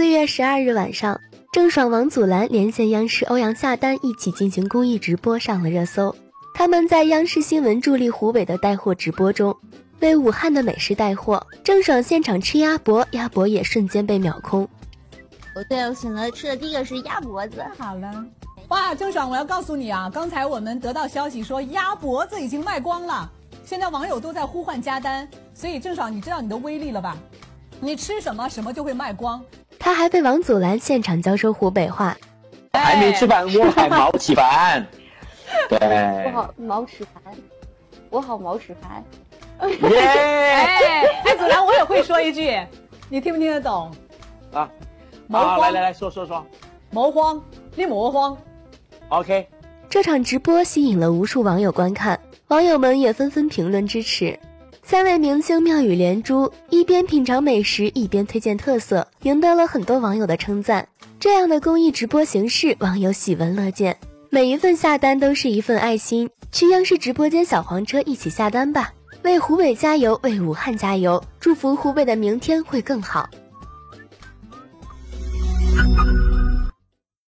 四月十二日晚上，郑爽、王祖蓝连线央视欧阳夏丹一起进行公益直播，上了热搜。他们在央视新闻助力湖北的带货直播中，为武汉的美食带货。郑爽现场吃鸭脖，鸭脖也瞬间被秒空。我，对，我选择吃的第一个是鸭脖子。好了，哇，郑爽，我要告诉你啊，刚才我们得到消息说鸭脖子已经卖光了，现在网友都在呼唤加单，所以郑爽，你知道你的威力了吧？你吃什么，什么就会卖光。他还被王祖蓝现场教说湖北话，还没吃饭，我还毛起饭。对，我好毛吃饭，我好毛吃饭。耶！哎，哎，祖蓝，我也会说一句，你听不听得懂？啊，毛好，来来来说说说。毛慌，你魔慌。OK，这场直播吸引了无数网友观看，网友们也纷纷评论支持。三位明星妙语连珠，一边品尝美食，一边推荐特色，赢得了很多网友的称赞。这样的公益直播形式，网友喜闻乐见。每一份下单都是一份爱心，去央视直播间小黄车一起下单吧，为湖北加油，为武汉加油，祝福湖北的明天会更好。